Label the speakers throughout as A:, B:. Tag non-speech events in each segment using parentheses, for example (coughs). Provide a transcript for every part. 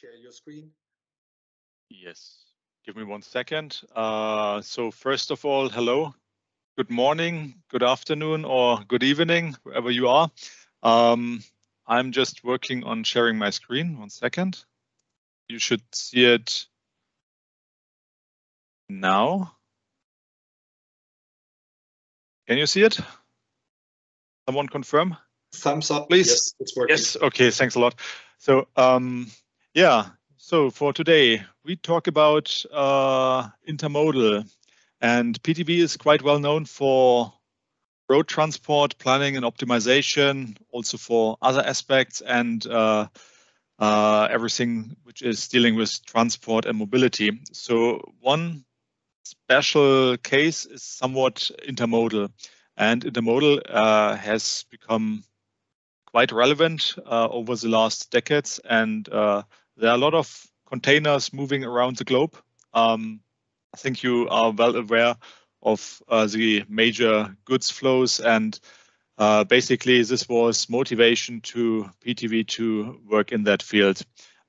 A: share your screen?
B: Yes. Give me one second. Uh, so first of all, hello, good morning, good afternoon, or good evening, wherever you are. Um, I'm just working on sharing my screen. One second. You should see it now. Can you see it? Someone confirm?
A: Thumbs up,
B: Please.
A: Yes, it's working.
B: Yes. Okay. Thanks a lot. So, um, yeah. So for today, we talk about uh, intermodal, and PTV is quite well known for road transport planning and optimization, also for other aspects and uh, uh, everything which is dealing with transport and mobility. So one special case is somewhat intermodal, and intermodal uh, has become quite relevant uh, over the last decades, and uh, there are a lot of containers moving around the globe. Um, I think you are well aware of uh, the major goods flows, and uh, basically this was motivation to PTV to work in that field.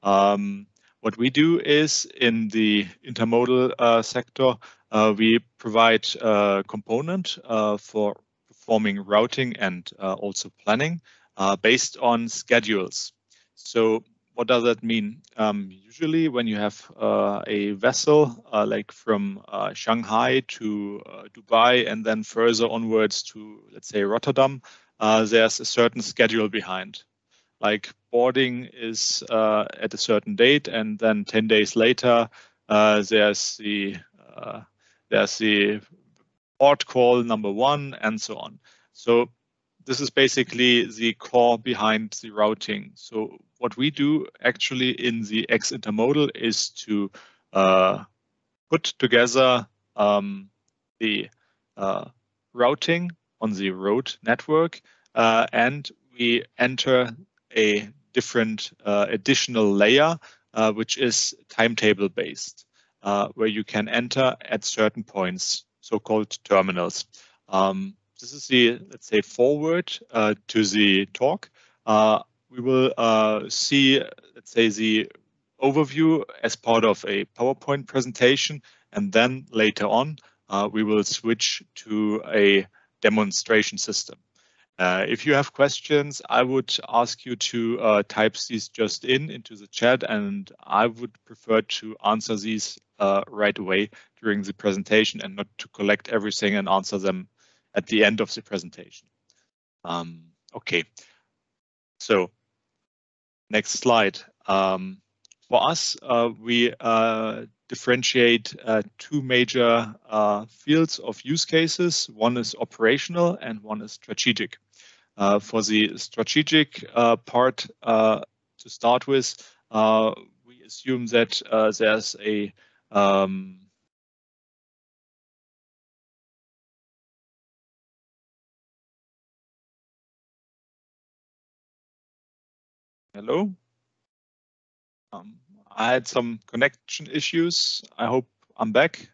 B: Um, what we do is in the intermodal uh, sector, uh, we provide a component for performing routing and also planning uh, based on schedules. So what does that mean? Um, usually when you have uh, a vessel uh, like from uh, Shanghai to uh, Dubai and then further onwards to, let's say, Rotterdam, uh, there's a certain schedule behind. Like boarding is at a certain date and then 10 days later, there's the there's the port call number one and so on. So this is basically the core behind the routing. So what we do actually in the xIntermodal is to uh, put together um, the uh, routing on the road network uh, and we enter a different uh, additional layer uh, which is timetable based uh, where you can enter at certain points so-called terminals. Um, this is the, let's say, forward uh, to the talk. Uh, we will uh, see, let's say, the overview as part of a PowerPoint presentation, and then later on, uh, we will switch to a demonstration system. Uh, if you have questions, I would ask you to uh, type these just in into the chat, and I would prefer to answer these right away during the presentation and not to collect everything and answer them at the end of the presentation. Um, okay, so next slide. Um, for us, uh, we uh, differentiate uh, two major uh, fields of use cases. One is operational and one is strategic. Uh, for the strategic uh, part to start with, we assume that there's a um, Hello. Um, I had some connection issues. I hope I'm back.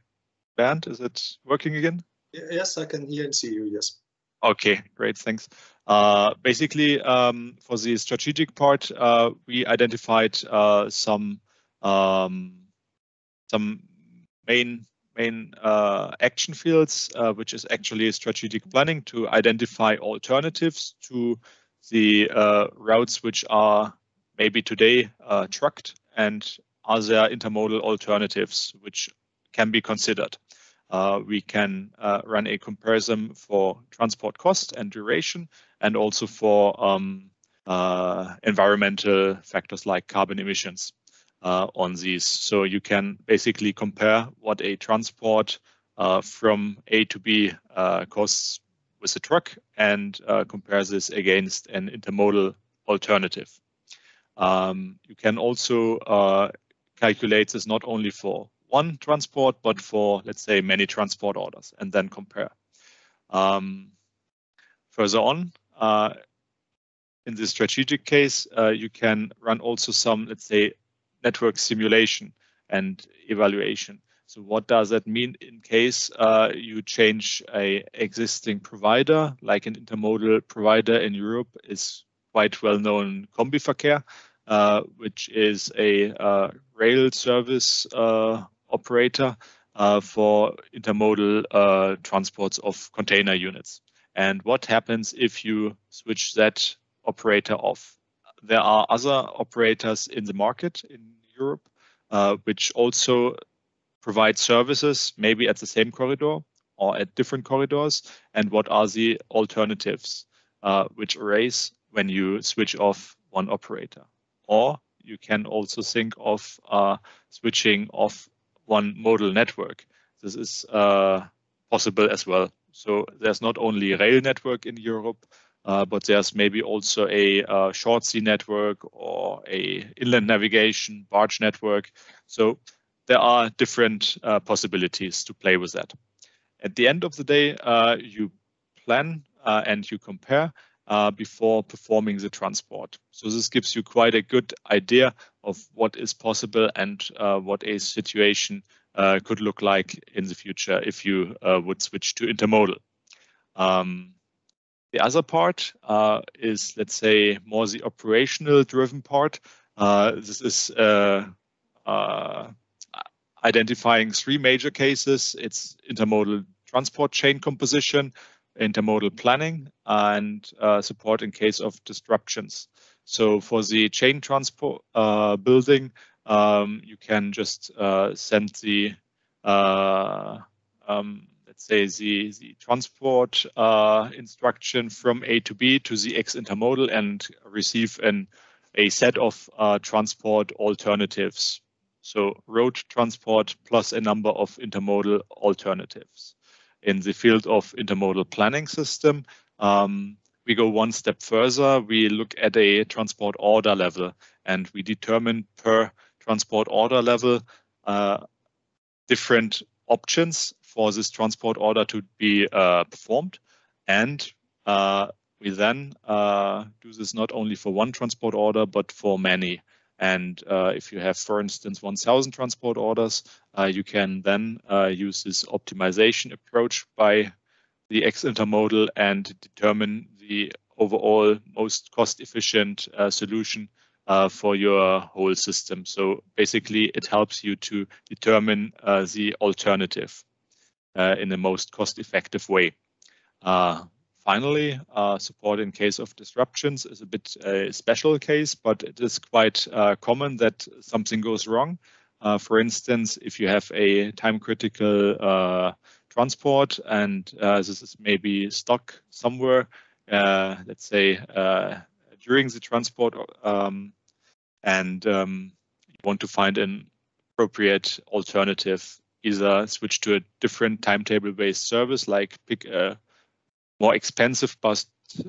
B: Bernd, is it working again?
A: Yes, I can hear and see you, yes.
B: Okay, great, thanks. Uh, basically, um, for the strategic part, uh, we identified uh, some um, some main main uh, action fields, uh, which is actually strategic planning to identify alternatives to the uh, routes which are maybe today uh, trucked and are there intermodal alternatives which can be considered. Uh, we can uh, run a comparison for transport cost and duration and also for um, uh, environmental factors like carbon emissions uh, on these. So you can basically compare what a transport from A to B costs with a truck and uh, compare this against an intermodal alternative. Um, you can also uh, calculate this not only for one transport, but for, let's say, many transport orders and then compare. Um, further on, uh, in the strategic case, uh, you can run also some, let's say, network simulation and evaluation. So what does that mean in case uh, you change a existing provider, like an intermodal provider in Europe is quite well known Kombiverkehr. uh, which is a uh, rail service uh, operator uh, for intermodal uh, transports of container units. And what happens if you switch that operator off? There are other operators in the market in Europe which also provide services, maybe at the same corridor or at different corridors, and what are the alternatives uh, which arise when you switch off one operator. Or you can also think of uh, switching off one modal network. This is uh, possible as well. So there's not only a rail network in Europe, uh, but there's maybe also a uh, short sea network or a inland navigation barge network. So there are different uh, possibilities to play with that. At the end of the day, uh, you plan uh, and you compare uh, before performing the transport. So this gives you quite a good idea of what is possible and uh, what a situation uh, could look like in the future if you would switch to intermodal. Um, the other part is, let's say, more the operational driven part. this is identifying three major cases. It's intermodal transport chain composition, intermodal planning, and uh, support in case of disruptions. So for the chain transport uh, building, um, you can just uh, send the, uh, um, let's say, the, the transport uh, instruction from A to B to the xIntermodal and receive an, a set of uh, transport alternatives so road transport plus a number of intermodal alternatives. In the field of intermodal planning system, um, we go one step further. We look at a transport order level and we determine per transport order level uh, different options for this transport order to be uh, performed. And uh, we then uh, do this not only for one transport order, but for many. And uh, if you have, for instance, 1000 transport orders, uh, you can then uh, use this optimization approach by the xIntermodal and determine the overall most cost efficient uh, solution uh, for your whole system. So basically, it helps you to determine uh, the alternative in the most cost effective way. Finally, uh, support in case of disruptions is a bit a special case, but it is quite uh, common that something goes wrong. Uh, for instance, if you have a time critical transport and this is maybe stuck somewhere, let's say during the transport um, and um, you want to find an appropriate alternative, either switch to a different timetable based service like pick a more expensive but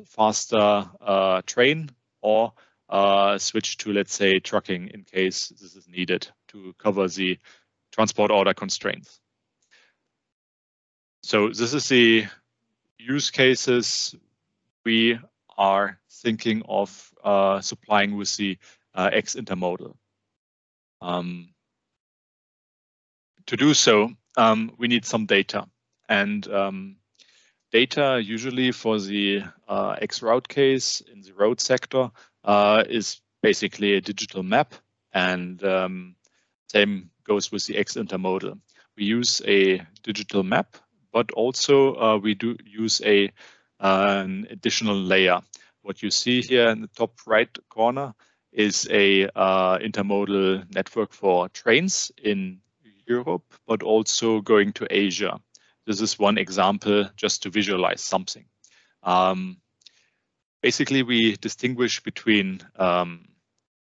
B: faster uh, train or uh, switch to, let's say, trucking in case this is needed to cover the transport order constraints. So this is the use cases we are thinking of uh, supplying with the uh, xIntermodal. Um, to do so, um, we need some data. And um, data usually for the uh, xRoute case in the road sector uh, is basically a digital map and um, same goes with the xIntermodal. We use a digital map, but also uh, we do use a an additional layer. What you see here in the top right corner is a uh, intermodal network for trains in Europe, but also going to Asia. This is one example just to visualize something. Um, basically, we distinguish between um,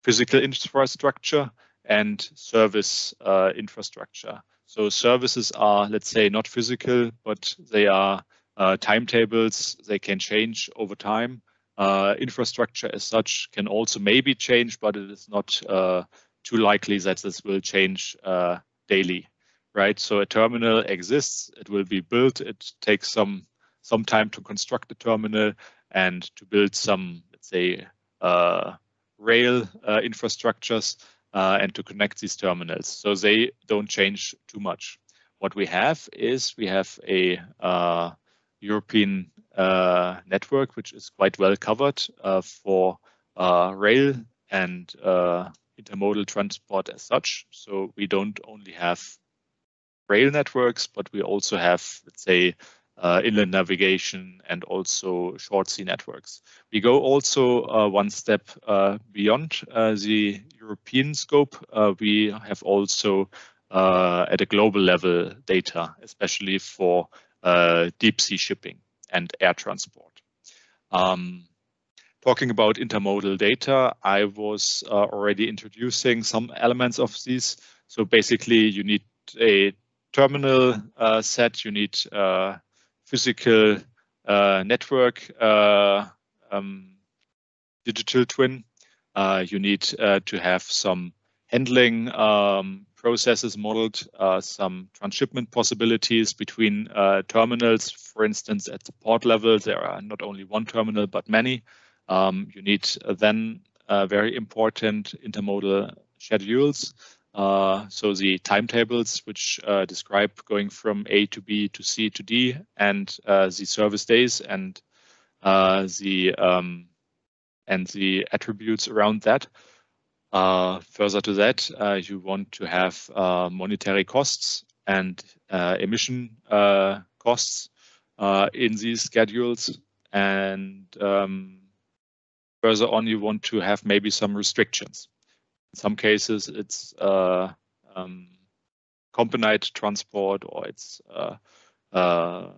B: physical infrastructure and service uh, infrastructure. So services are, let's say, not physical, but they are uh, timetables. They can change over time. Uh, infrastructure as such can also maybe change, but it is not uh, too likely that this will change uh, daily right? So a terminal exists, it will be built. It takes some some time to construct the terminal and to build some, let's say, uh, rail uh, infrastructures uh, and to connect these terminals. So they don't change too much. What we have is we have a uh, European uh, network which is quite well covered uh, for rail and intermodal transport as such. So we don't only have rail networks, but we also have, let's say, uh, inland navigation and also short sea networks. We go also uh, one step uh, beyond uh, the European scope. Uh, we have also uh, at a global level data, especially for deep sea shipping and air transport. Um, talking about intermodal data, I was already introducing some elements of these. So basically, you need a terminal set, you need physical uh, network uh, um, digital twin. Uh, you need to have some handling um, processes modeled, some transshipment possibilities between terminals. For instance, at the port level, there are not only one terminal, but many. Um, you need then very important intermodal schedules uh, so the timetables, which uh, describe going from A to B to C to D, and uh, the service days and uh, the um, and the attributes around that. Uh, further to that, you want to have monetary costs and emission costs in these schedules, and um, further on, you want to have maybe some restrictions some cases it's uh, um, accompanied transport or it's uh, uh,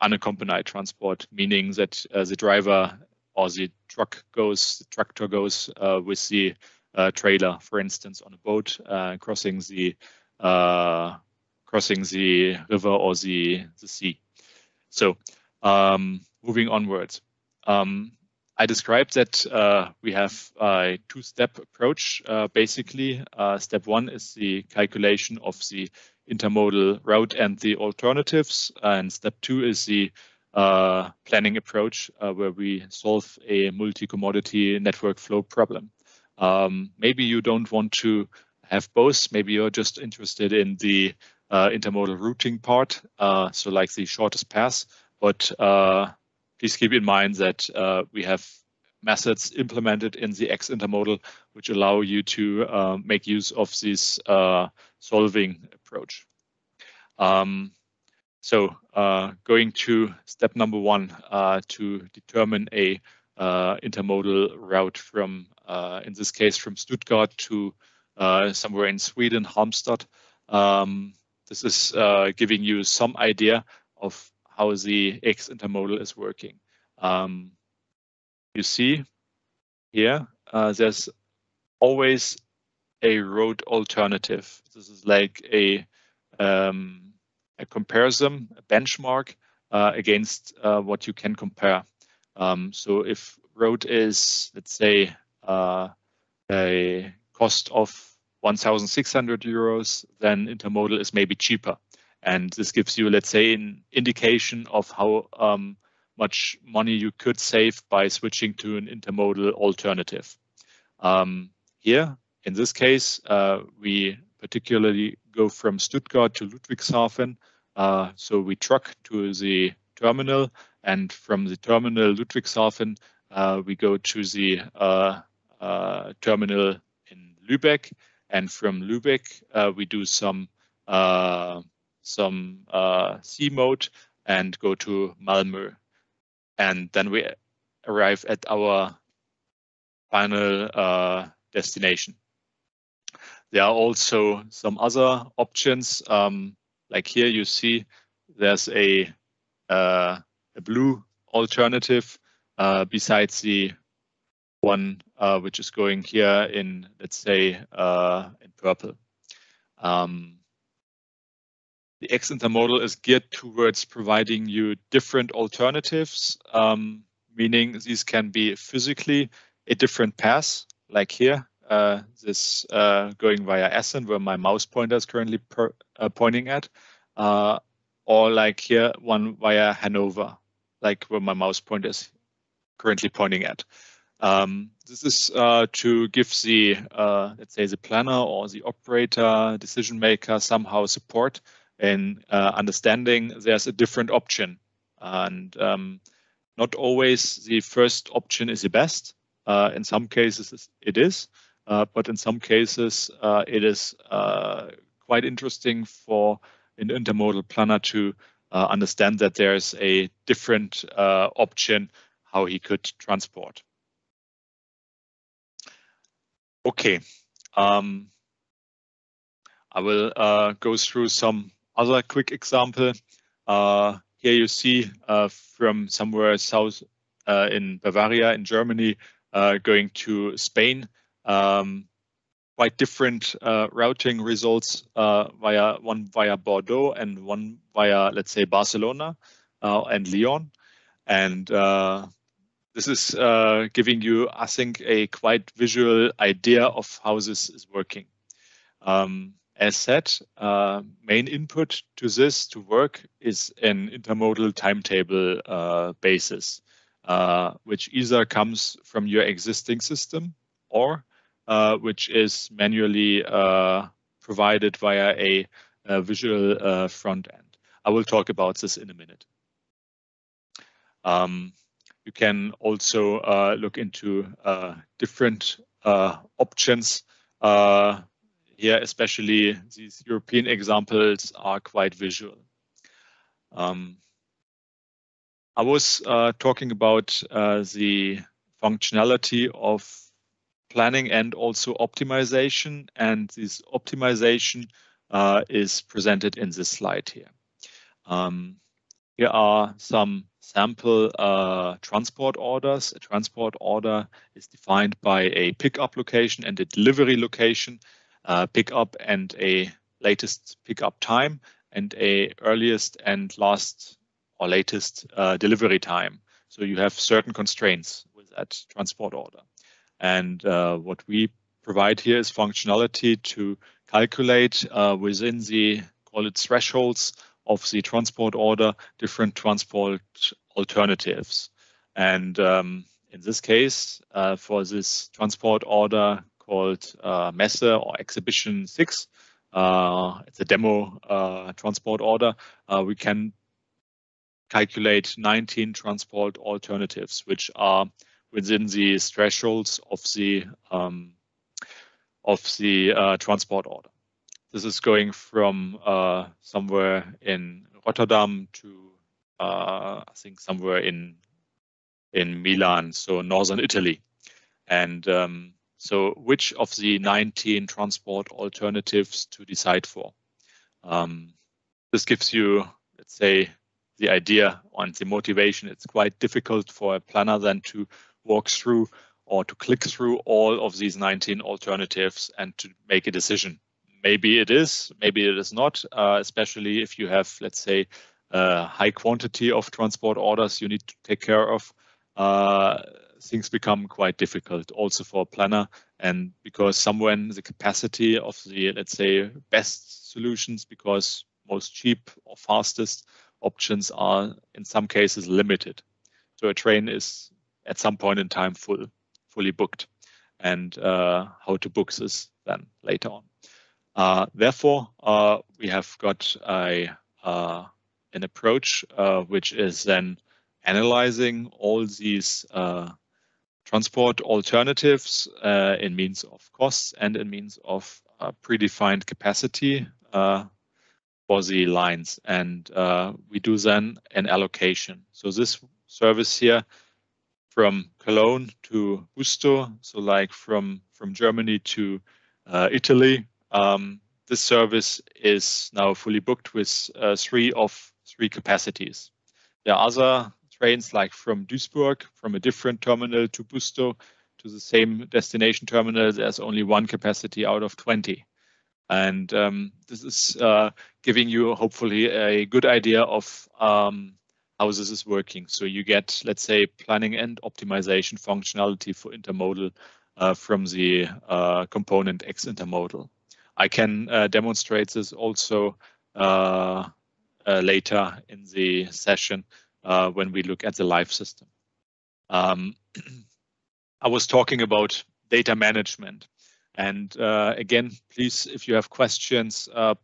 B: unaccompanied transport, meaning that uh, the driver or the truck goes, the tractor goes uh, with the uh, trailer, for instance, on a boat crossing the crossing the river or the the sea. So um, moving onwards. Um, I described that uh, we have a two-step approach. Uh, basically, uh, step one is the calculation of the intermodal route and the alternatives, and step two is the uh, planning approach, uh, where we solve a multi-commodity network flow problem. Um, maybe you don't want to have both. Maybe you're just interested in the uh, intermodal routing part, so like the shortest path, but please keep in mind that uh, we have methods implemented in the xIntermodal which allow you to uh, make use of this uh, solving approach. Um, so uh, going to step number one uh, to determine a uh, intermodal route from, in this case, from Stuttgart to somewhere in Sweden, Halmstad. Um, this is giving you some idea of how the xIntermodal is working. Um, you see here, uh, there's always a road alternative. This is like a, um, a comparison, a benchmark uh, against uh, what you can compare. Um, so if road is, let's say, uh, a cost of 1,600 euros, then intermodal is maybe cheaper. And this gives you, let's say, an indication of how um, much money you could save by switching to an intermodal alternative. Um, here, in this case, uh, we particularly go from Stuttgart to Ludwigshafen. Uh, so we truck to the terminal, and from the terminal Ludwigshafen, uh, we go to the uh, uh, terminal in Lübeck, and from Lübeck uh, we do some some uh, sea mode and go to Malmö. And then we arrive at our final uh, destination. There are also some other options. Um, like here you see there's a, uh, a blue alternative uh, besides the one uh, which is going here in, let's say, uh, in purple. Um, the xIntermodal is geared towards providing you different alternatives, um, meaning these can be physically a different path, like here, uh, this uh, going via Essen, where my mouse pointer is currently per, uh, pointing at, uh, or like here, one via Hanover, like where my mouse pointer is currently pointing at. Um, this is uh, to give the, uh, let's say, the planner or the operator, decision maker somehow support in uh, understanding there's a different option. And um, not always the first option is the best. Uh, in some cases, it is, uh, but in some cases, uh, it is uh, quite interesting for an intermodal planner to understand that there's a different option how he could transport. Okay. Um, I will uh, go through some other quick example. Uh, here you see uh, from somewhere south uh, in Bavaria in Germany uh, going to Spain. Um, quite different uh, routing results via one via Bordeaux and one via let's say Barcelona and Lyon. And this is giving you, I think, a quite visual idea of how this is working. Um, as said, uh, main input to this to work is an intermodal timetable uh, basis, uh, which either comes from your existing system or uh, which is manually uh, provided via a, a visual uh, front end. I will talk about this in a minute. Um, you can also look into different options here, especially these European examples are quite visual. Um, I was uh, talking about uh, the functionality of planning and also optimization, and this optimization uh, is presented in this slide here. Um, here are some sample uh, transport orders. A transport order is defined by a pickup location and a delivery location uh, pickup and a latest pickup time and a earliest and last or latest uh, delivery time. So you have certain constraints with that transport order. And uh, what we provide here is functionality to calculate uh, within the call it thresholds of the transport order different transport alternatives. And um, in this case, uh, for this transport order called uh, Messe or Exhibition 6. Uh, it's a demo uh, transport order. Uh, we can calculate 19 transport alternatives, which are within the thresholds of the um, of the uh, transport order. This is going from uh, somewhere in Rotterdam to I think somewhere in in Milan, so northern Italy. And um, so which of the 19 transport alternatives to decide for? Um, this gives you, let's say, the idea and the motivation. It's quite difficult for a planner then to walk through or to click through all of these 19 alternatives and to make a decision. Maybe it is, maybe it is not, uh, especially if you have, let's say, a high quantity of transport orders you need to take care of. Uh, things become quite difficult also for a planner. And because somewhere the capacity of the let's say best solutions because most cheap or fastest options are in some cases limited. So a train is at some point in time full fully booked. And uh, how to book this then later on. Uh, therefore uh, we have got a uh, an approach uh, which is then analyzing all these uh, transport alternatives uh, in means of costs and in means of uh, predefined capacity uh, for the lines. And uh, we do then an allocation. So this service here from Cologne to Busto, so like from, from Germany to uh, Italy, um, this service is now fully booked with uh, three of three capacities. There are other trains like from Duisburg, from a different terminal to Busto to the same destination terminal, there's only one capacity out of 20. And um, this is uh, giving you hopefully a good idea of um, how this is working. So you get, let's say, planning and optimization functionality for intermodal uh, from the uh, component xIntermodal. I can uh, demonstrate this also uh, uh, later in the session uh, when we look at the live system. Um, (clears throat) I was talking about data management. And uh, again, please, if you have questions, uh,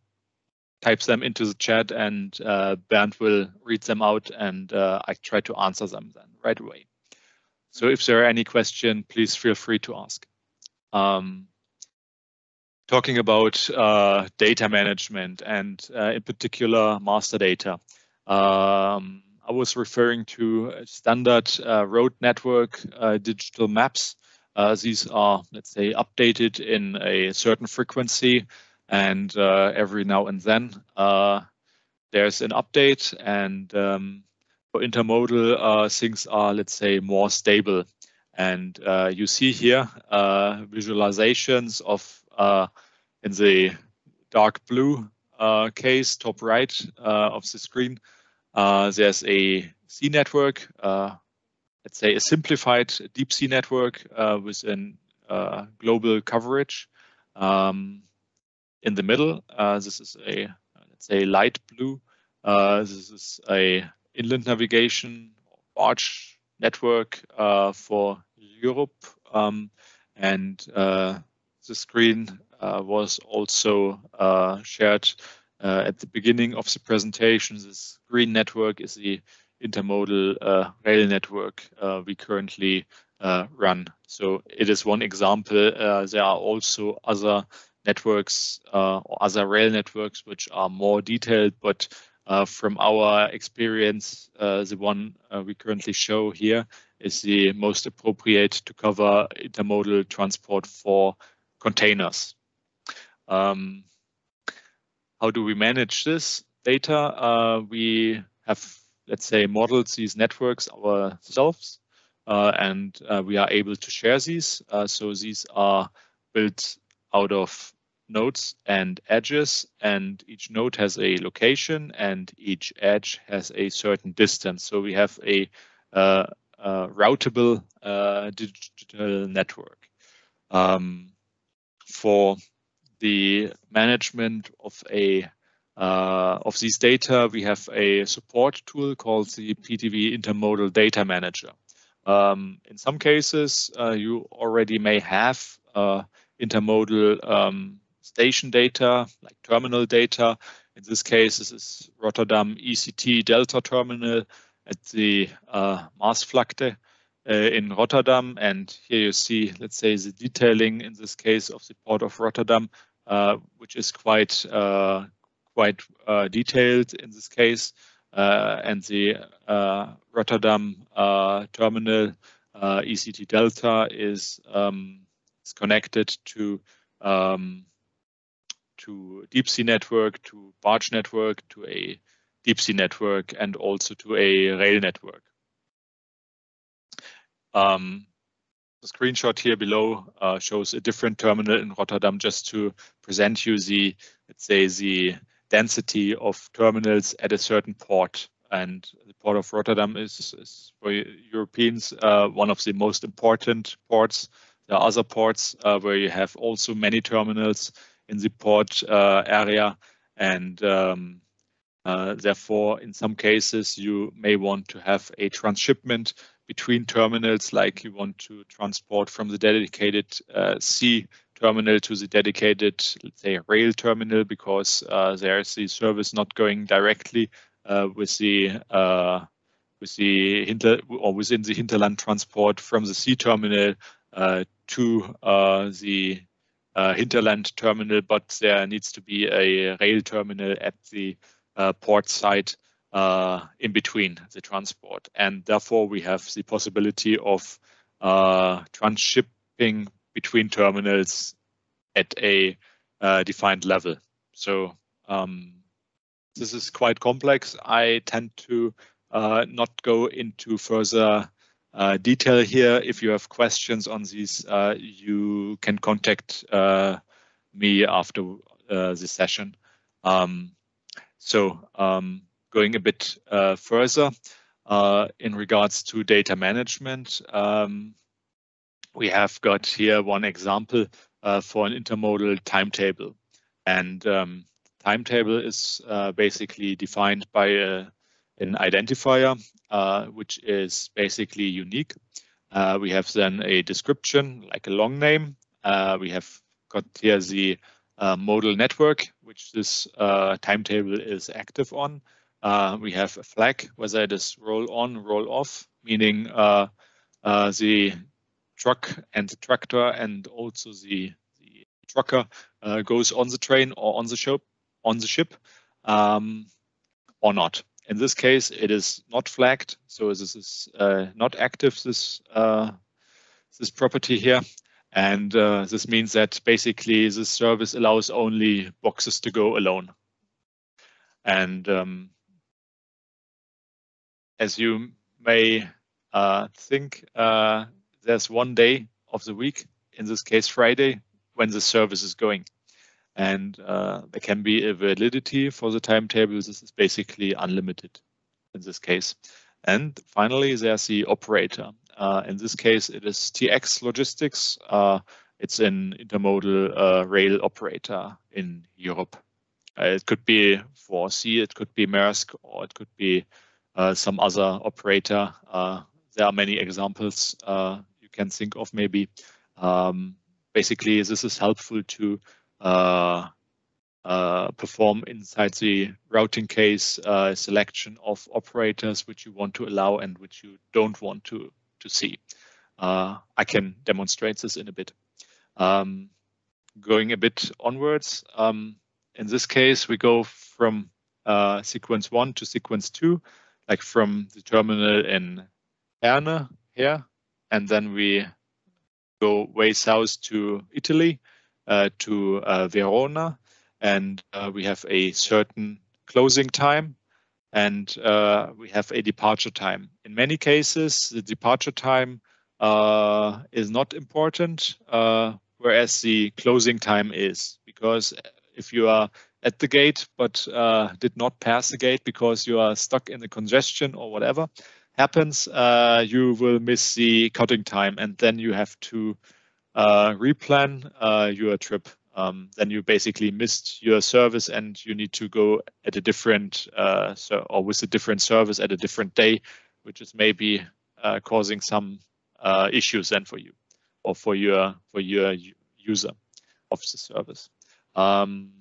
B: type them into the chat and uh, Bernd will read them out and uh, I try to answer them then right away. so if there are any question, please feel free to ask. Um, talking about uh, data management and uh, in particular master data. Um, I was referring to standard uh, road network uh, digital maps. Uh, these are, let's say, updated in a certain frequency and uh, every now and then there's an update and um, for intermodal things are, let's say, more stable. And you see here visualizations of in the dark blue uh, case, top right uh, of the screen, uh, there's a sea network, uh, let's say a simplified deep sea network uh, with a global coverage. Um, in the middle, this is a, let's say, light blue. this is a inland navigation barge network for Europe. Um, and the screen uh, was also uh, shared uh, at the beginning of the presentation. This green network is the intermodal rail network we currently run. So it is one example. there are also other networks uh, or other rail networks which are more detailed, but uh, from our experience, uh, the one we currently show here is the most appropriate to cover intermodal transport for containers. Um, how do we manage this data? Uh, we have, let's say, modeled these networks ourselves, uh, and uh, we are able to share these. Uh, so these are built out of nodes and edges, and each node has a location, and each edge has a certain distance. So we have a, uh, routable uh, digital network. Um, for the management of a uh, of these data, we have a support tool called the PTV Intermodal Data Manager. Um, in some cases, uh, you already may have uh, intermodal um, station data, like terminal data. In this case, this is Rotterdam ECT Delta Terminal at the uh, Maasvlakte in Rotterdam. And here you see, let's say, the detailing in this case of the port of Rotterdam, uh, which is quite uh, quite detailed in this case. and the Rotterdam terminal ECT Delta is um, is connected to um, to deep sea network, to barge network, to a deep sea network, and also to a rail network. Um, the screenshot here below uh, shows a different terminal in Rotterdam just to present you the, let's say, the density of terminals at a certain port. And the port of Rotterdam is, is for Europeans uh, one of the most important ports. There are other ports uh, where you have also many terminals in the port uh, area. And um, uh, therefore, in some cases, you may want to have a transshipment between terminals, like you want to transport from the dedicated uh, sea terminal to the dedicated, let's say, rail terminal, because uh, there's the service not going directly uh, with the uh, with the hinter or within the hinterland transport from the sea terminal uh, to uh, the hinterland terminal, but there needs to be a rail terminal at the port site uh, in between the transport. And therefore, we have the possibility of uh, transshipping between terminals at a uh, defined level. So um, this is quite complex. I tend to uh, not go into further uh, detail here. If you have questions on these, uh, you can contact me after the session. Um, so um, going a bit uh, further uh, in regards to data management, um, we have got here one example uh, for an intermodal timetable. And um, timetable is uh, basically defined by a, an identifier, uh, which is basically unique. Uh, we have then a description, like a long name. we have got here the modal network, which this timetable is active on. Uh, we have a flag, whether it is roll on, roll off, meaning uh, uh, the truck and the tractor and also the, the trucker uh, goes on the train or on the ship on the ship um, or not. In this case, it is not flagged, so this is uh, not active. This uh, this property here, and this means that basically this service allows only boxes to go alone. And um, as you may uh, think, uh, there's one day of the week, in this case Friday, when the service is going. And uh, there can be a validity for the timetable. This is basically unlimited in this case. And finally, there's the operator. Uh, in this case, it is TX Logistics. Uh, it's an intermodal uh, rail operator in Europe. It could be for sea, it could be Maersk, or it could be some other operator. Uh, there are many examples you can think of maybe. Um, basically, this is helpful to uh, uh, perform inside the routing case uh, selection of operators which you want to allow and which you don't want to, to see. I can demonstrate this in a bit. Um, going a bit onwards, um, in this case, we go from uh, sequence one to sequence two, like from the terminal in Herne here, and then we go way south to Italy, uh, to uh, Verona, and uh, we have a certain closing time, and uh, we have a departure time. In many cases, the departure time uh, is not important, uh, whereas the closing time is, because if you are at the gate but uh, did not pass the gate because you are stuck in the congestion or whatever happens, uh, you will miss the cutting time and then you have to uh, replan uh, your trip. Um, then you basically missed your service and you need to go at a different uh, so, or with a different service at a different day, which is maybe uh, causing some issues then for you or for your for your user of the service. Um,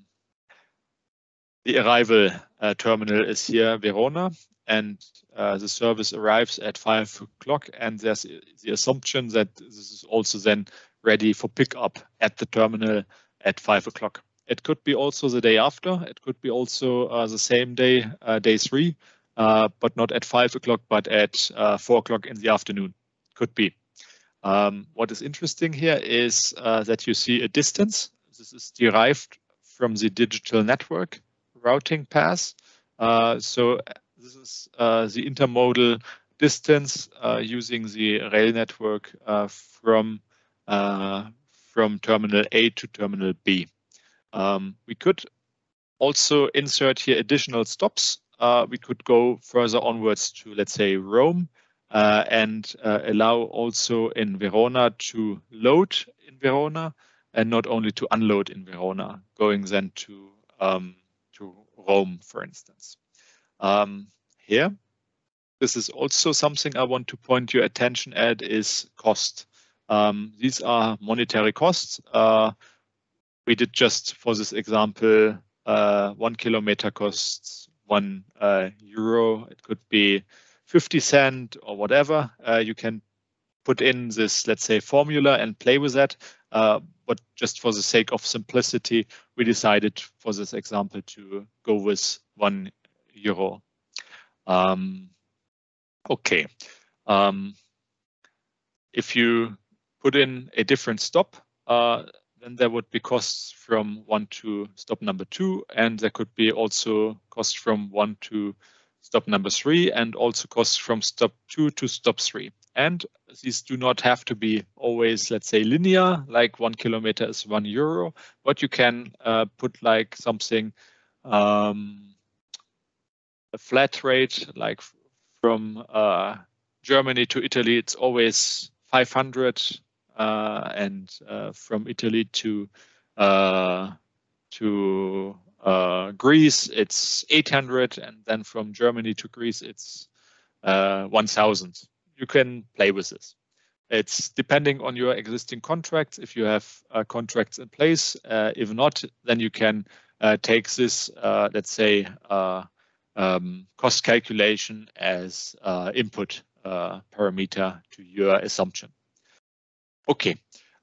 B: the arrival uh, terminal is here, Verona, and uh, the service arrives at five o'clock. And there's the assumption that this is also then ready for pickup at the terminal at five o'clock. It could be also the day after. It could be also uh, the same day, uh, day three, uh, but not at five o'clock, but at uh, four o'clock in the afternoon. Could be. Um, what is interesting here is that you see a distance. This is derived from the digital network routing path. Uh, so this is uh, the intermodal distance uh, using the rail network from from terminal A to terminal B. Um, we could also insert here additional stops. Uh, we could go further onwards to, let's say, Rome uh, and uh, allow also in Verona to load in Verona and not only to unload in Verona, going then to um, to Rome, for instance. Um, here, this is also something I want to point your attention at is cost. Um, these are monetary costs. Uh, we did just for this example, uh, one kilometer costs one uh, euro. It could be 50 cent or whatever. Uh, you can put in this, let's say, formula and play with that. But just for the sake of simplicity, we decided for this example to go with one euro. Um, okay. Um, if you put in a different stop, uh, then there would be costs from one to stop number two, and there could be also costs from one to stop number three, and also costs from stop two to stop three. And these do not have to be always, let's say, linear, like one kilometer is one euro, but you can uh, put like something, um, a flat rate, like from uh, Germany to Italy, it's always 500, uh, and uh, from Italy to uh, to uh, Greece, it's 800, and then from Germany to Greece, it's 1,000 you can play with this. It's depending on your existing contracts. If you have uh, contracts in place, uh, if not, then you can uh, take this, uh, let's say, uh, um, cost calculation as uh, input parameter to your assumption. Okay,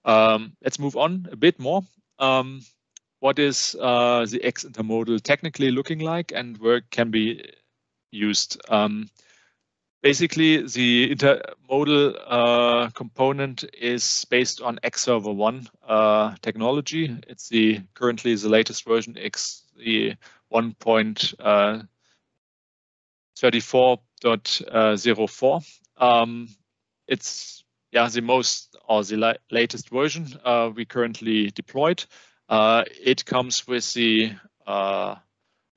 B: um, let's move on a bit more. Um, what is the xIntermodal technically looking like and where can be used? Basically, the intermodal uh, component is based on X Server 1 uh, technology. It's the currently the latest version X, the 1.34.04. Uh, um, it's yeah the most or the la latest version uh, we currently deployed. Uh, it comes with the uh,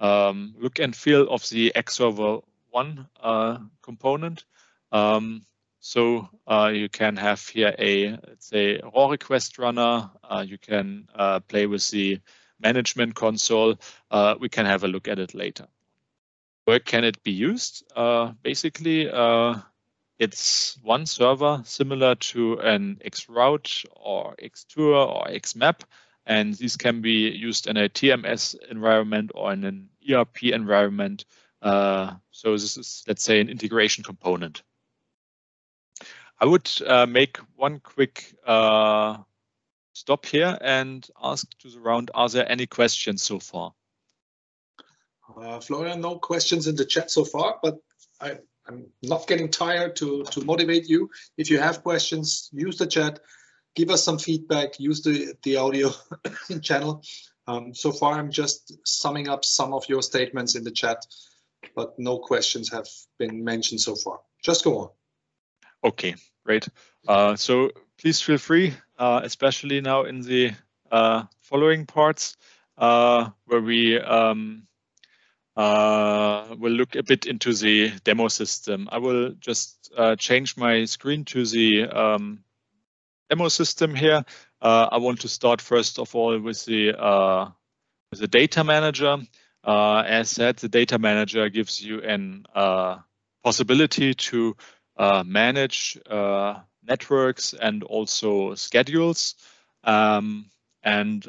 B: um, look and feel of the X-Server 1 uh, component. Um, so uh, you can have here a, let's say, raw request runner. Uh, you can play with the management console. we can have a look at it later. Where can it be used? basically, it's one server similar to an xRoute or Xtour or Xmap and these can be used in a TMS environment or in an ERP environment. Uh, so this is, let's say, an integration component. I would uh, make one quick uh, stop here and ask to the round, are there any questions so far?
A: Uh, Florian, no questions in the chat so far, but I, am not getting tired to, to motivate you. If you have questions, use the chat give us some feedback, use the, the audio (coughs) channel. Um, so far, I'm just summing up some of your statements in the chat, but no questions have been mentioned so far. Just go on.
B: Okay, great. Uh, so please feel free, uh, especially now in the uh, following parts, uh, where we um, uh, will look a bit into the demo system. I will just uh, change my screen to the um, demo system here. I want to start first of all with the with the data manager. Uh, as said, the data manager gives you an uh, possibility to uh, manage uh, networks and also schedules. Um, and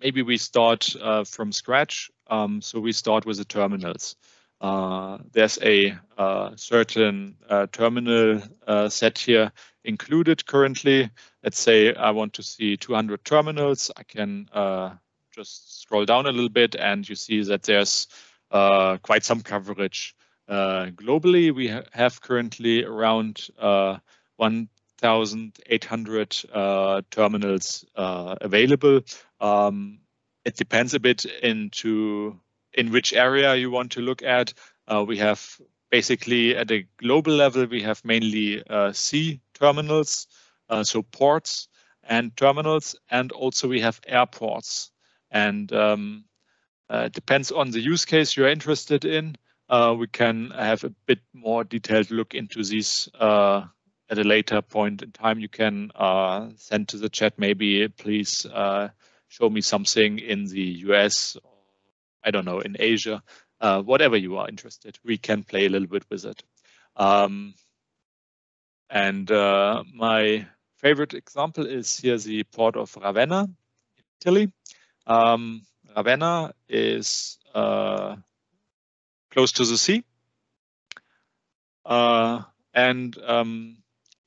B: maybe we start from scratch. Um, so we start with the terminals. there's a certain terminal set here included currently. Let's say I want to see 200 terminals. I can uh, just scroll down a little bit and you see that there's uh, quite some coverage. Uh, globally, we ha have currently around uh, 1,800 uh, terminals uh, available. Um, it depends a bit into in which area you want to look at. we have basically at a global level, we have mainly sea terminals, so ports and terminals, and also we have airports. And um, uh, depends on the use case you're interested in. Uh, we can have a bit more detailed look into these uh, at a later point in time. You can uh, send to the chat, maybe please uh, show me something in the US, or, I don't know, in Asia, whatever you are interested. We can play a little bit with it. Um, and uh, my favorite example is here the port of Ravenna, Italy. Um, Ravenna is uh, close to the sea. Uh, and um,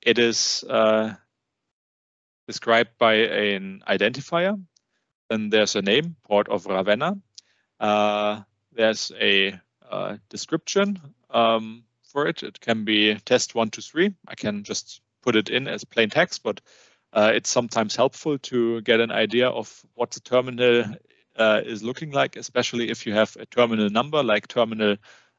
B: it is uh, described by an identifier. Then there's a name, Port of Ravenna. Uh, there's a uh, description um, for it. It can be test one, two, three. I can just put it in as plain text, but uh, it's sometimes helpful to get an idea of what the terminal uh, is looking like, especially if you have a terminal number like terminal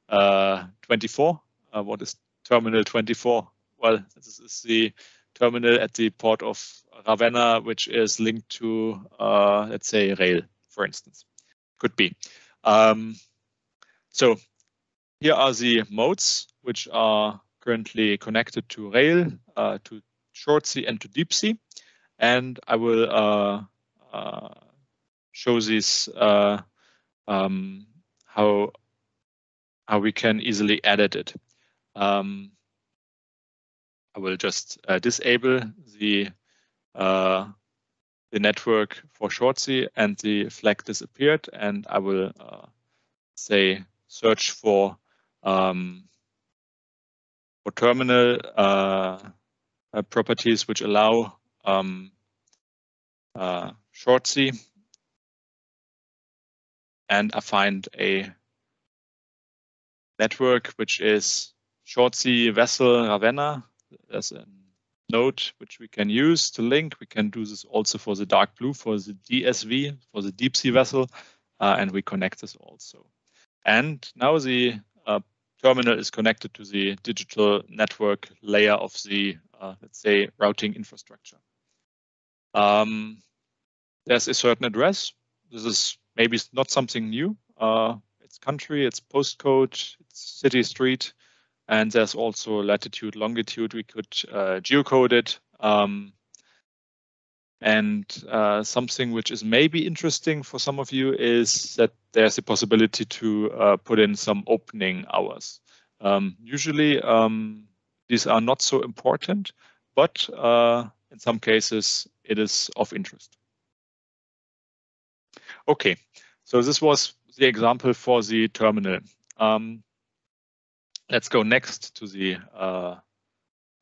B: uh, 24. Uh, what is terminal 24? Well, this is the terminal at the port of Ravenna, which is linked to, uh, let's say, rail, for instance. Could be. Um, so here are the modes which are currently connected to rail, uh, to short sea and to deep sea. And I will uh, uh, show this uh, um, how how we can easily edit it. Um, I will just uh, disable the uh, the network for short sea and the flag disappeared and I will say search for um, for terminal uh, uh, properties which allow um, uh, short sea. And I find a network which is short sea vessel Ravenna. There's a node which we can use to link. We can do this also for the dark blue, for the DSV, for the deep sea vessel, uh, and we connect this also. And now the uh, terminal is connected to the digital network layer of the, uh, let's say, routing infrastructure. Um, there's a certain address. This is maybe not something new. Uh, it's country, it's postcode, it's city, street, and there's also latitude, longitude. We could uh, geocode it. Um, and uh, something which is maybe interesting for some of you is that there's a possibility to uh, put in some opening hours. Um, usually um, these are not so important, but uh, in some cases it is of interest. Okay, so this was the example for the terminal. Um, let's go next to the uh,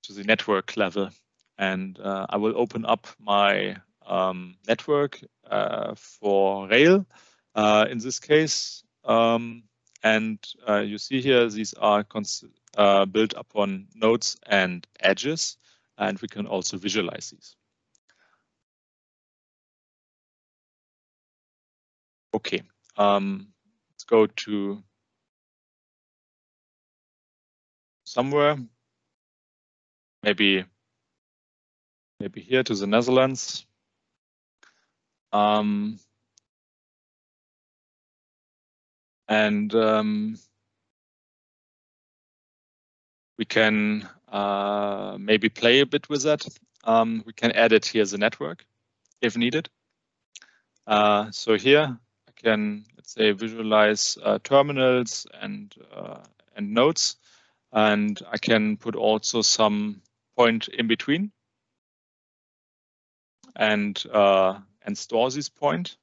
B: to the network level and uh, I will open up my um, network uh, for Rail uh, in this case. Um, and uh, you see here, these are uh, built upon nodes and edges, and we can also visualize these. Okay, um, let's go to somewhere, maybe maybe here to the Netherlands. Um, and um, we can uh, maybe play a bit with that. Um, we can add it here as a network if needed. Uh, so here I can, let's say, visualize uh, terminals and uh, and nodes, and I can put also some point in between and uh, and store this point.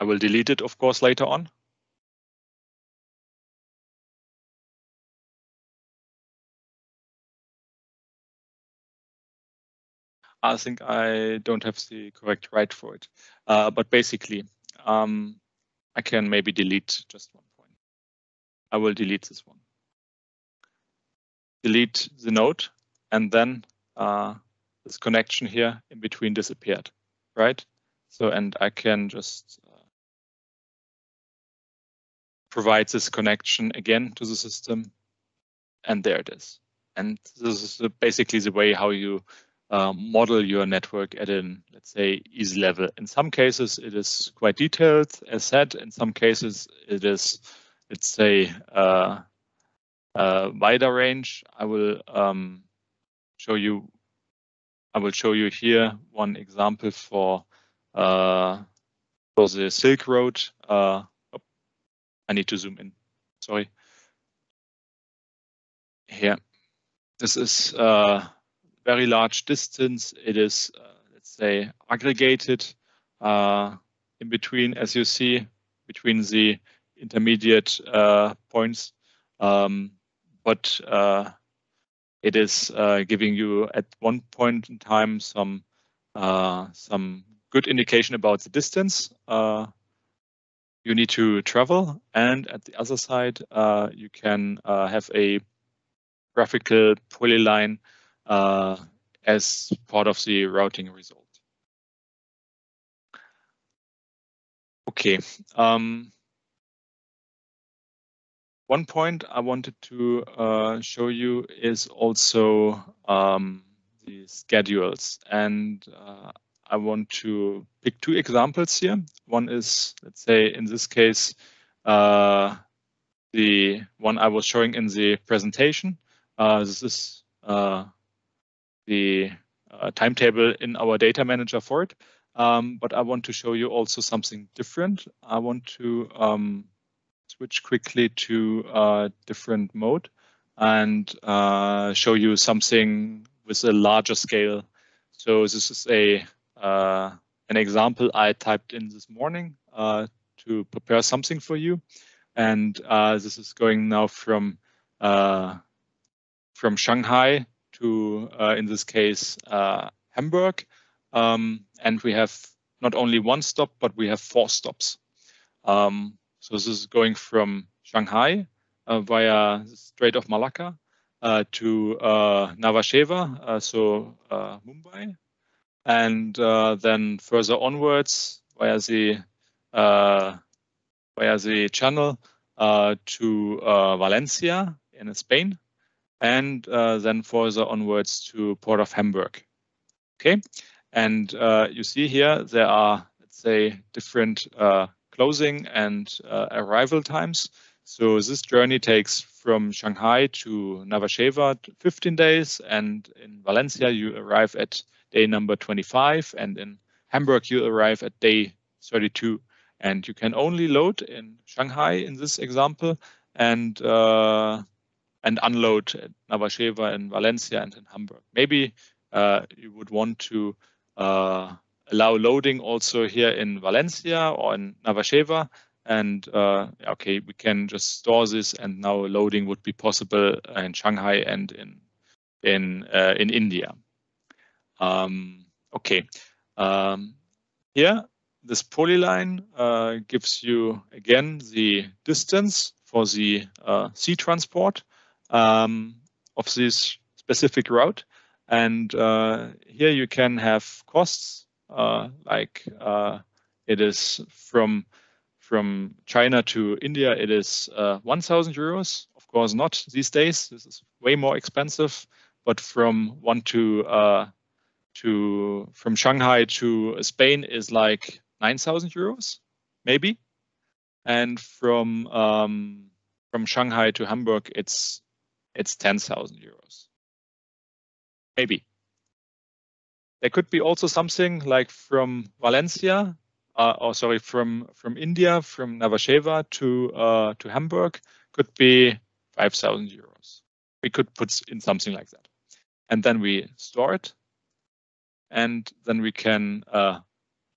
B: I will delete it, of course, later on. I think I don't have the correct right for it. Uh, but basically, um, I can maybe delete just one point. I will delete this one. Delete the node, and then uh, this connection here in between disappeared, right? So, and I can just uh, provide this connection again to the system, and there it is. And this is basically the way how you uh, model your network at an, let's say, easy level. In some cases, it is quite detailed, as said. In some cases, it is, let's say, uh, a wider range. I will um, show you I will show you here one example for uh, for the Silk Road. Oh, I need to zoom in. Sorry. Here, this is very large distance. It is, uh, let's say, aggregated uh, in between, as you see, between the intermediate uh, points. Um, but it is uh, giving you at one point in time some uh, some good indication about the distance uh, you need to travel, and at the other side uh, you can uh, have a graphical polyline uh, as part of the routing result. Okay. Um, one point I wanted to uh, show you is also um, the schedules. And uh, I want to pick two examples here. One is, let's say, in this case, uh, the one I was showing in the presentation. Uh, this is uh, the uh, timetable in our data manager for it. Um, but I want to show you also something different. I want to um, switch quickly to a different mode and uh, show you something with a larger scale. So this is a uh, an example I typed in this morning uh, to prepare something for you. And uh, this is going now from uh, from Shanghai to, uh, in this case, uh, Hamburg. Um, and we have not only one stop, but we have four stops. Um, so this is going from Shanghai uh, via Strait of Malacca uh, to uh, Nhava Sheva, uh, so Mumbai, and then further onwards via the via the channel to Valencia in Spain, and uh, then further onwards to Port of Hamburg. Okay, and uh, you see here there are let's say different uh, closing and arrival times. So this journey takes from Shanghai to Nhava Sheva 15 days, and in Valencia you arrive at day number 25, and in Hamburg you arrive at day 32. And you can only load in Shanghai in this example, and uh, and unload at Nhava Sheva in Valencia and in Hamburg. Maybe uh, you would want to uh, allow loading also here in Valencia or in Nhava Sheva, and uh, okay, we can just store this, and now loading would be possible in Shanghai and in in uh, in India. Um, okay, um, here this polyline uh, gives you again the distance for the uh, sea transport um, of this specific route, and uh, here you can have costs uh, like it is from from China to India, it is uh, 1,000 euros. Of course, not these days. This is way more expensive. But from one to uh, to from Shanghai to Spain is like 9,000 euros, maybe. And from um, from Shanghai to Hamburg, it's it's 10,000 euros, maybe. There could be also something like from Valencia uh, or sorry, from from India, from Nhava Sheva to uh, to Hamburg, could be 5,000 euros. We could put in something like that, and then we store it, and then we can uh,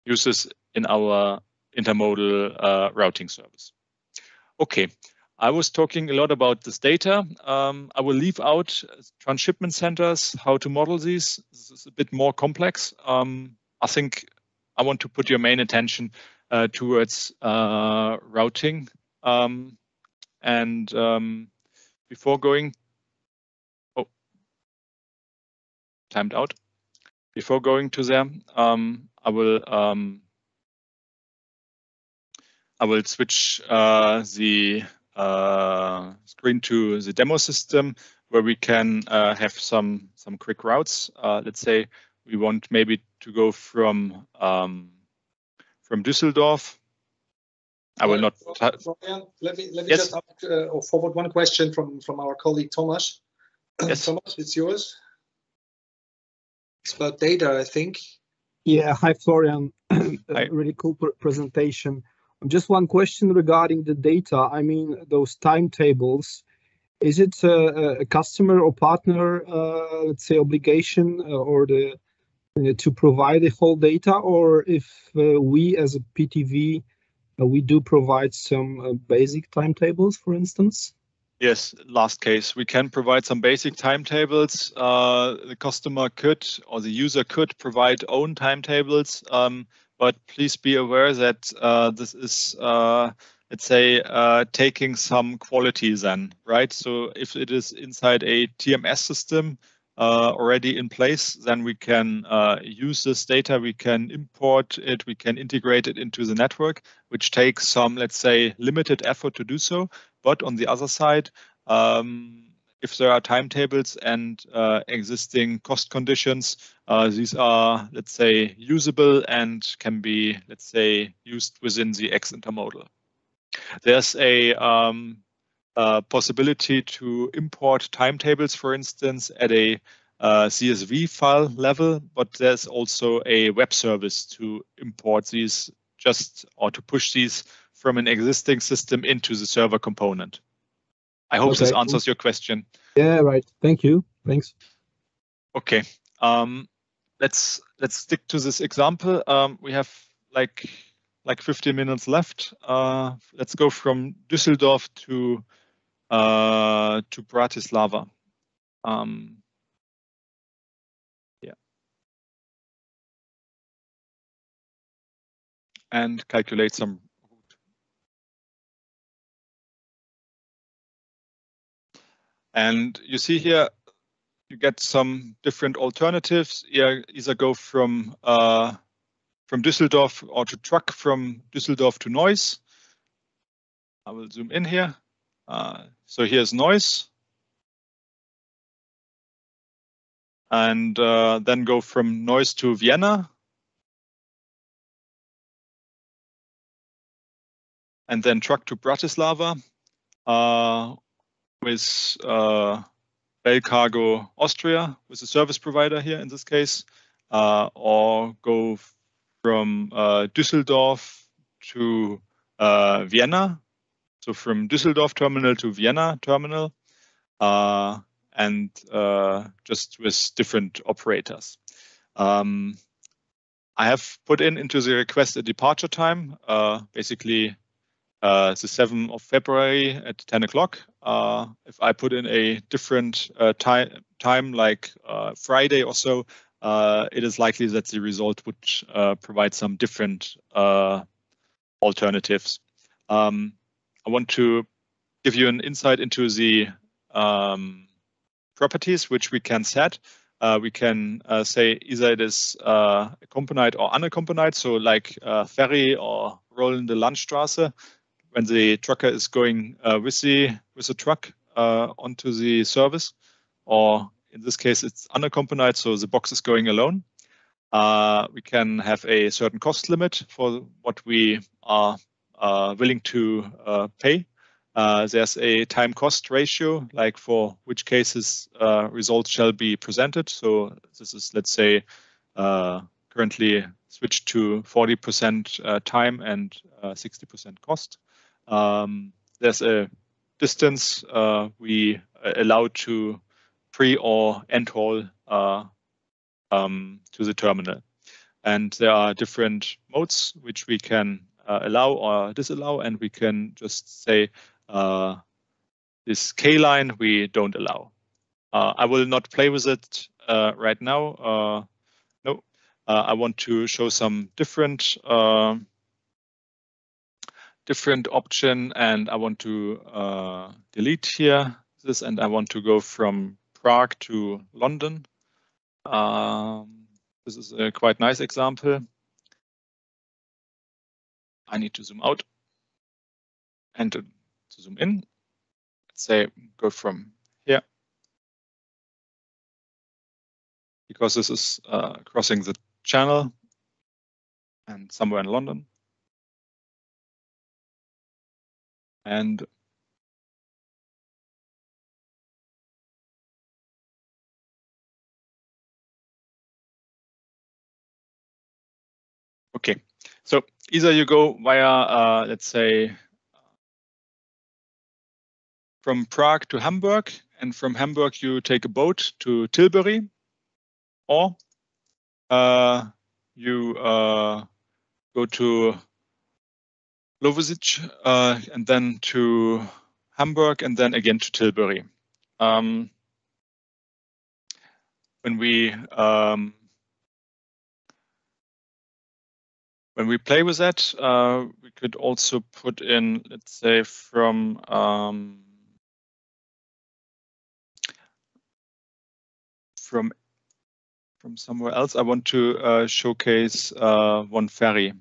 B: use this in our intermodal uh, routing service. Okay, I was talking a lot about this data. Um, I will leave out transshipment centers, how to model these. This is a bit more complex. Um, I think I want to put your main attention uh, towards uh, routing. Um, and um, before going, oh, timed out. Before going to there, um, I will um, I will switch uh, the uh, screen to the demo system where we can uh, have some some quick routes. Uh, let's say we want maybe to go from um, from Düsseldorf. I will not.
A: Florian, let me let me yes. just ask, uh, or forward one question from from our colleague Thomas. (clears throat)
B: Yes.
A: Thomas, it's yours. It's about data, I think.
C: Yeah. Hi, Florian. (clears throat) Hi. really cool pr presentation. Just one question regarding the data. I mean, those timetables. Is it a, a customer or partner, uh, let's say, obligation, uh, or the uh, to provide the whole data, or if uh, we as a PTV, uh, we do provide some basic timetables, for instance?
B: Yes, last case. We can provide some basic timetables. Uh, the customer could or the user could provide own timetables, um, but please be aware that uh, this is, uh, let's say, taking some quality then, right? So if it is inside a TMS system, uh, already in place, then we can uh, use this data, we can import it, we can integrate it into the network, which takes some, let's say, limited effort to do so. But on the other side, um, if there are timetables and uh, existing cost conditions, uh, these are, let's say, usable and can be, let's say, used within the xIntermodal. There's a um, possibility to import timetables, for instance, at a uh, CSV file level, but there's also a web service to import these just or to push these from an existing system into the server component. I hope okay. this answers your question.
C: Yeah, right. Thank you. Thanks.
B: Okay. Um, let's let's stick to this example. Um, we have like like 15 minutes left. Uh, let's go from Düsseldorf to uh, to Bratislava. Um, yeah. And calculate some And you see here, you get some different alternatives. Yeah, either go from uh, from Düsseldorf or to truck from Düsseldorf to Neuss. I will zoom in here. Uh, so here's Neuss. And uh, then go from Neuss to Vienna. And then truck to Bratislava uh, with uh, Bell Cargo Austria, with a service provider here in this case, uh, or go from uh, Düsseldorf to uh, Vienna so from Düsseldorf terminal to Vienna terminal, uh, and uh, just with different operators. Um, I have put in into the request a departure time, uh, basically uh, the 7th of February at 10 o'clock. Uh, if I put in a different uh, time, time like Friday or so, it is likely that the result would provide some different alternatives. Um, I want to give you an insight into the um, properties which we can set. Uh, we can uh, say either it is uh, accompanied or unaccompanied, so like uh, ferry or rollende Landstraße, when the trucker is going uh, with the with the truck uh, onto the service, or in this case it's unaccompanied, so the box is going alone. we can have a certain cost limit for what we are uh, willing to uh, pay. Uh, there's a time cost ratio, like for which cases results shall be presented. So this is, let's say, currently switched to 40% time and 60% cost. Um, there's a distance uh, we allow to pre or end haul uh, um, to the terminal. And there are different modes which we can uh, allow or disallow, and we can just say uh, this K line we don't allow. Uh, I will not play with it right now. no, I want to show some different different option and I want to uh, delete here this and I want to go from Prague to London. Um, this is a quite nice example. I need to zoom out and to, to zoom in. Let's say go from here because this is uh, crossing the channel and somewhere in London. And okay, so either you go via, uh, let's say, from Prague to Hamburg, and from Hamburg you take a boat to Tilbury, or uh, you uh, go to Lovosice uh, and then to Hamburg and then again to Tilbury. Um, when we um, when we play with that, uh, we could also put in, let's say, from um, from from somewhere else. I want to uh, showcase uh, one ferry.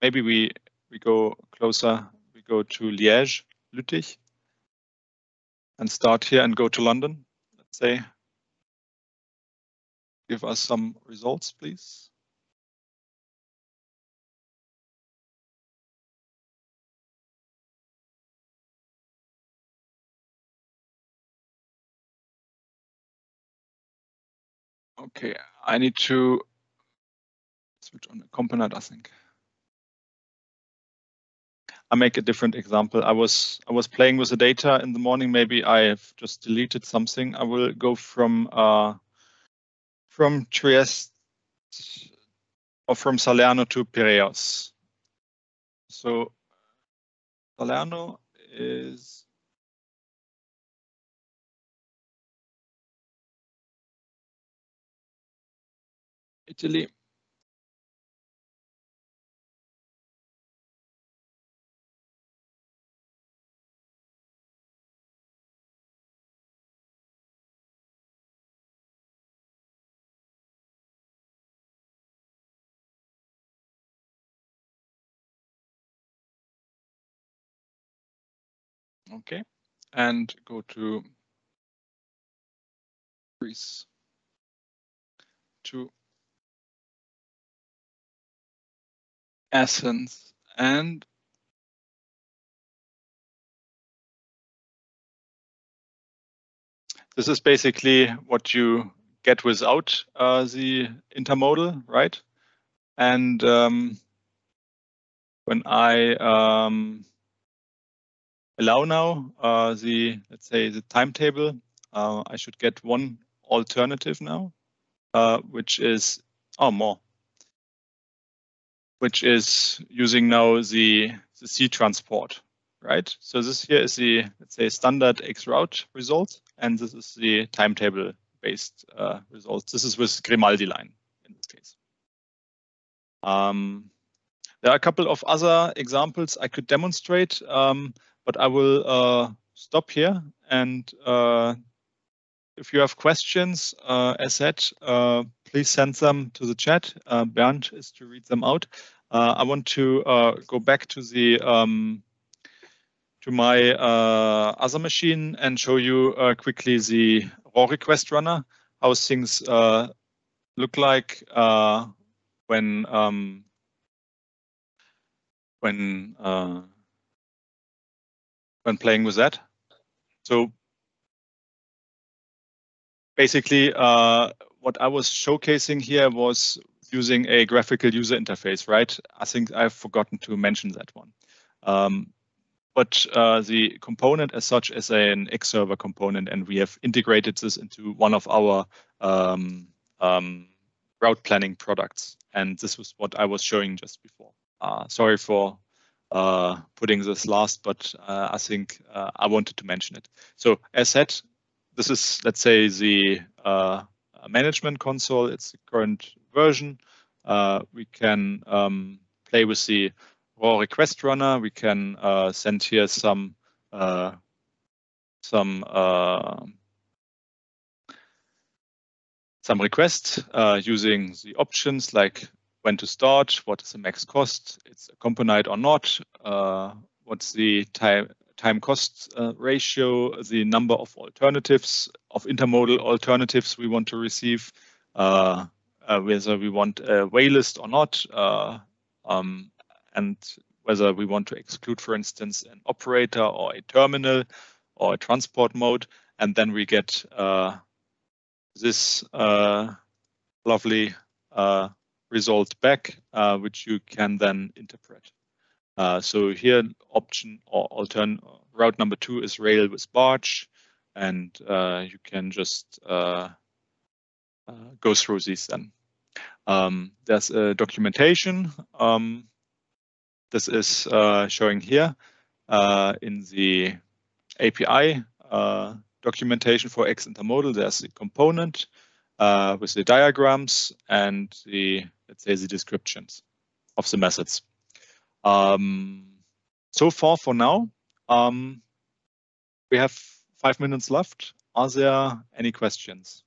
B: Maybe we we go closer. We go to Liège, Lüttich, and start here and go to London. Let's say. Give us some results, please. Okay, I need to switch on accompanied, I think. I make a different example. I was I was playing with the data in the morning. Maybe I've just deleted something. I will go from uh, from Trieste or from Salerno to Piraeus. So Salerno is Italy. Okay, and go to Greece. To essence and this is basically what you get without uh, the intermodal, right? And um, when I um, allow now uh, the, let's say, the timetable, uh, I should get one alternative now, uh, which is, oh, more, which is using now the, the sea transport, right? So this here is the, let's say, standard xRoute result, and this is the timetable based uh, results. This is with Grimaldi line in this case. Um, there are a couple of other examples I could demonstrate. Um, but I will uh, stop here. And uh, if you have questions, uh, as said, uh, please send them to the chat. Uh, Bernd is to read them out. Uh, I want to go back to the um, to my other machine and show you quickly the raw request runner, how things look like when um, when when playing with that. So basically, uh, what I was showcasing here was using a graphical user interface, right? I think I've forgotten to mention that one. Um, but uh, the component as such is an X server component, and we have integrated this into one of our um, um, route planning products. And this was what I was showing just before. Uh, sorry for putting this last, but uh, I think uh, I wanted to mention it. So as said, this is, let's say, the uh, management console. It's the current version. Uh, we can um, play with the raw request runner. We can uh, send here some some some requests using the options like when to start, what is the max cost, it's accompanied or not, uh, what's the time time cost uh, ratio, the number of alternatives of intermodal alternatives we want to receive, uh, uh whether we want a waylist or not, uh, um, and whether we want to exclude, for instance, an operator or a terminal or a transport mode, and then we get uh, this lovely result back, uh, which you can then interpret. Uh, so here, option or altern route number two is rail with barge, and uh, you can just uh, uh, go through these then. Um, there's a documentation. Um, this is uh, showing here in the API documentation for xIntermodal. There's the component with the diagrams and the, let's say, the descriptions of the methods. Um, so far for now, um, we have five minutes left. Are there any questions?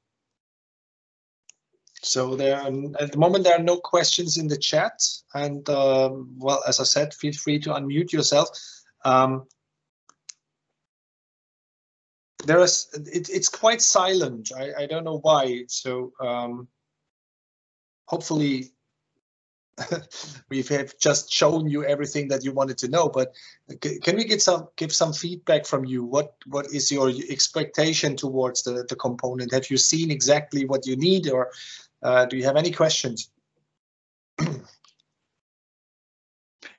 A: So there, at the moment, there are no questions in the chat. And um, well, as I said, feel free to unmute yourself. Um, there is it, it's quite silent. I, I don't know why. So um, hopefully (laughs) we have just shown you everything that you wanted to know. But can we get some give some feedback from you? What what is your expectation towards the the component? Have you seen exactly what you need, or uh, do you have any questions?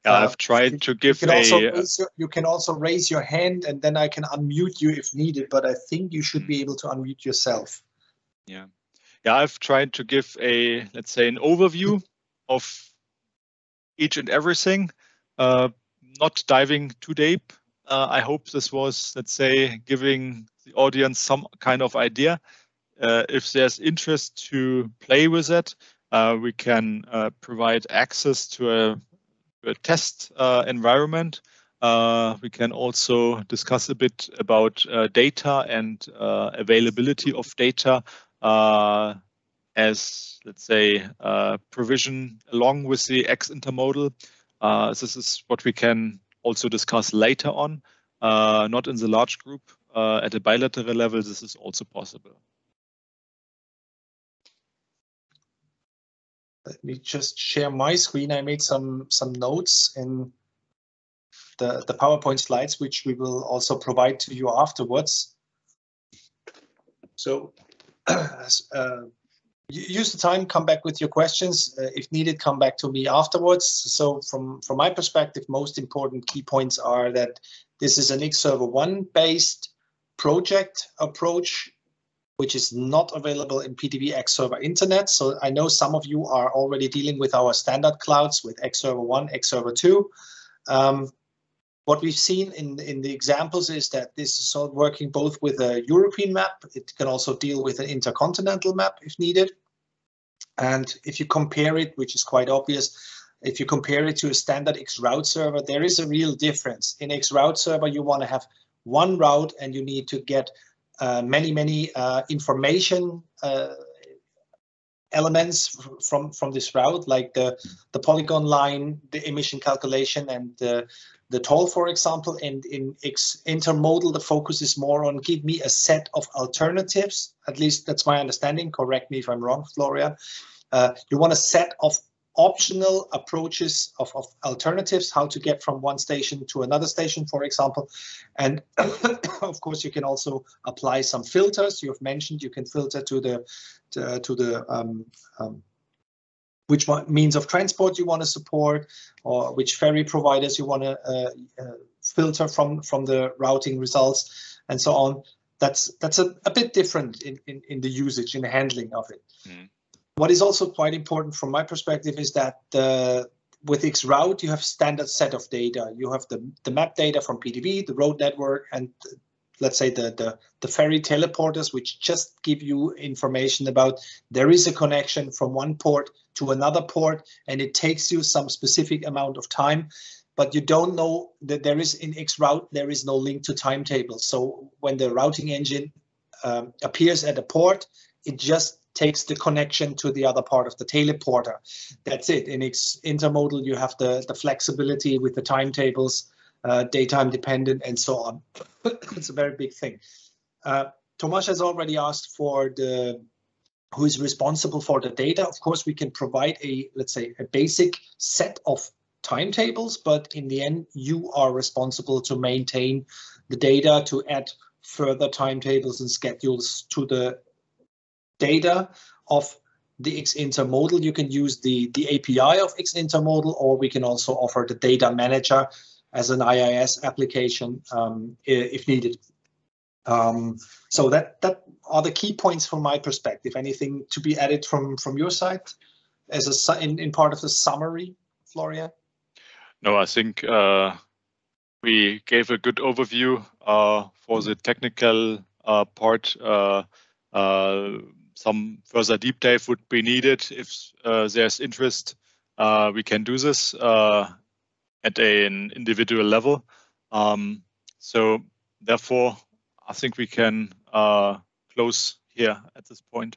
B: I've uh, tried to give
A: you can,
B: a.
A: your, you can also raise your hand, and then I can unmute you if needed. But I think you should be hmm. able to unmute yourself.
B: Yeah, yeah. I've tried to give a let's say an overview of each and everything, uh, not diving too deep. Uh, I hope this was let's say giving the audience some kind of idea. Uh, if there's interest to play with it, uh, we can uh, provide access to a, a test uh, environment. We can also discuss a bit about data and availability of data as, let's say, provision along with the xIntermodal. Uh, this is what we can also discuss later on, uh, not in the large group. Uh, at a bilateral level, this is also possible.
A: Let me just share my screen. I made some some notes in the, the PowerPoint slides, which we will also provide to you afterwards. So (clears throat) uh, use the time, come back with your questions. Uh, if needed, come back to me afterwards. So from, from my perspective, most important key points are that this is an X Server 1 based project approach which is not available in PTV X Server Internet. So I know some of you are already dealing with our standard clouds with X Server 1, X Server 2. Um, what we've seen in, in the examples is that this is working both with a European map. It can also deal with an intercontinental map if needed. And if you compare it, which is quite obvious, if you compare it to a standard xRoute server, there is a real difference. In xRoute server, you want to have one route and you need to get uh, many, many uh, information uh, elements from from this route, like the the polygon line, the emission calculation, and the the toll, for example. And in xIntermodal, the focus is more on give me a set of alternatives. At least that's my understanding. Correct me if I'm wrong, Florian. Uh, you want a set of optional approaches of, of alternatives, how to get from one station to another station, for example. And (coughs) of course, you can also apply some filters. You have mentioned you can filter to the to, to the um, um, which means of transport you want to support, or which ferry providers you want to uh, uh, filter from from the routing results, and so on. That's that's a, a bit different in, in, in the usage, in the handling of it. Mm. What is also quite important from my perspective is that the, with xRoute, you have standard set of data. You have the, the map data from PTV, the road network, and let's say the, the, the ferry teleporters, which just give you information about there is a connection from one port to another port, and it takes you some specific amount of time but you don't know that there is in xRoute, there is no link to timetable. So when the routing engine um, appears at a port, it just takes the connection to the other part of the teleporter. That's it. In xIntermodal, you have the, the flexibility with the timetables, uh, daytime dependent, and so on. (clears throat) it's a very big thing. Uh, Thomas has already asked for the who is responsible for the data. Of course, we can provide a, let's say, a basic set of timetables, but in the end, you are responsible to maintain the data, to add further timetables and schedules to the data of the xIntermodal. You can use the, the API of xIntermodal, or we can also offer the data manager as an IIS application um, if needed. Um, so that that are the key points from my perspective. Anything to be added from from your side as a in, in part of the summary, Florian?
B: No, I think uh, we gave a good overview uh, for the technical uh, part. Uh, uh, some further deep dive would be needed if uh, there's interest. We can do this at an individual level. Um, so therefore, I think we can uh, close here at this point.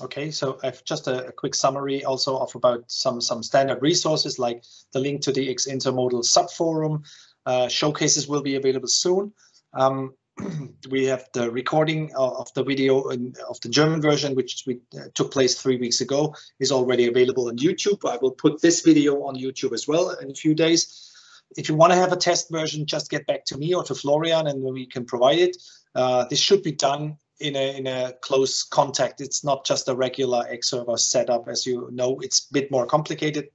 A: Okay, so I've just a, a, quick summary also of about some some standard resources like the link to the xIntermodal subforum. Uh, showcases will be available soon. Um, (clears throat) we have the recording of the video of the German version, which we, uh, took place three weeks ago, is already available on YouTube. I will put this video on YouTube as well in a few days. If you want to have a test version, just get back to me or to Florian and we can provide it. Uh, this should be done in a, in a close contact. It's not just a regular X server setup. As you know, it's a bit more complicated.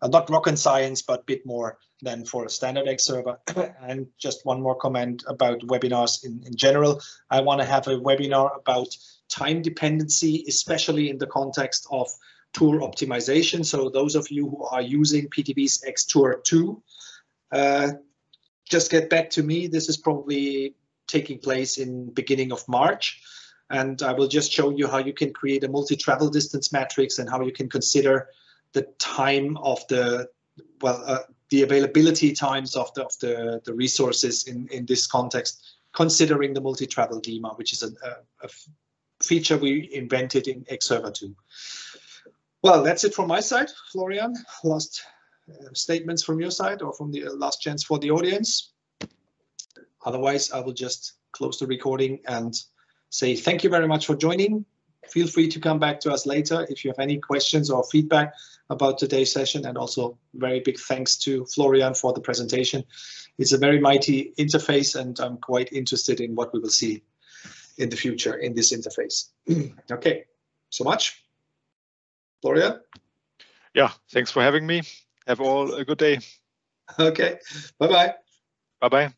A: Uh, not rocket science, but a bit more than for a standard X server. (coughs) and just one more comment about webinars in, in general. I want to have a webinar about time dependency, especially in the context of tour optimization. So those of you who are using PTV's Xtour 2, uh, just get back to me. This is probably taking place in beginning of March. And I will just show you how you can create a multi-travel distance matrix and how you can consider the time of the, well, uh, the availability times of the, of the, the resources in, in this context, considering the multi-travel DEMA, which is a, a, a feature we invented in Xserver 2. Well, that's it from my side, Florian. Last uh, statements from your side or from the uh, last chance for the audience. Otherwise, I will just close the recording and say thank you very much for joining. Feel free to come back to us later if you have any questions or feedback about today's session. And also very big thanks to Florian for the presentation. It's a very mighty interface and I'm quite interested in what we will see in the future in this interface. (clears throat) okay, so much. Florian?
B: Yeah, thanks for having me. Have all a good day. (laughs)
A: Okay, bye-bye.
B: Bye-bye.